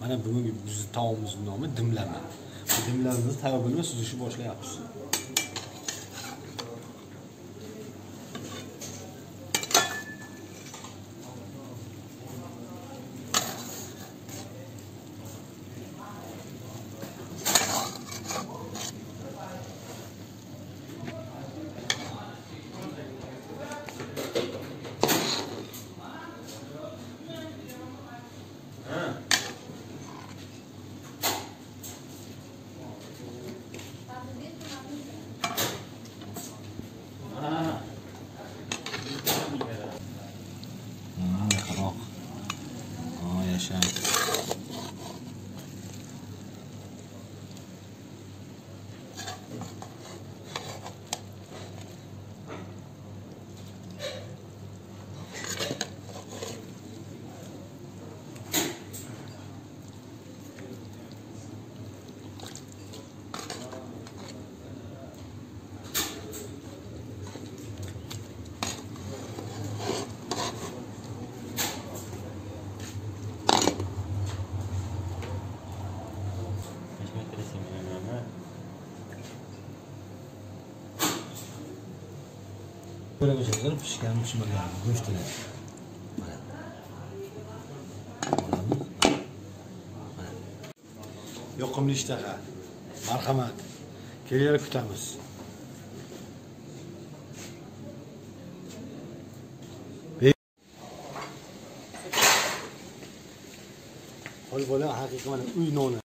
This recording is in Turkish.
mana bugungi bizni taomimizni nomi dimlama. Bu dimlamamiz tayyor bo'lmay suzishni boshlayapmiz yaqinroq 行 Böyle pishgan pişken pişmeden go'shtini. Mana. Olami? Mana. Yoqimli ishtaha. Marhamat. Kelinglar kutamiz. Qo'l bola haqiqiy mana uy noni.